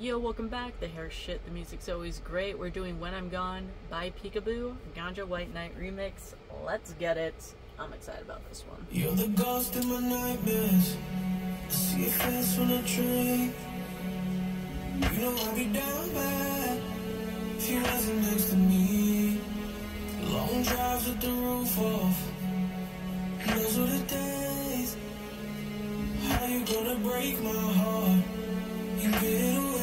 Yo, welcome back. The hair shit, the music's always great. We're doing When I'm Gone by Peekaboo, Ganja White Night remix. Let's get it. I'm excited about this one. You're the ghost in my nightmares. I see your face when I dream. You know I'd be down bad if you wasn't next to me. Long drives with the roof off. Those were the days. How you gonna break my heart? You get away.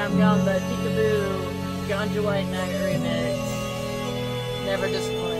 I'm gone, but Peekaboo, Ganja White Night Remix. Never disappoint.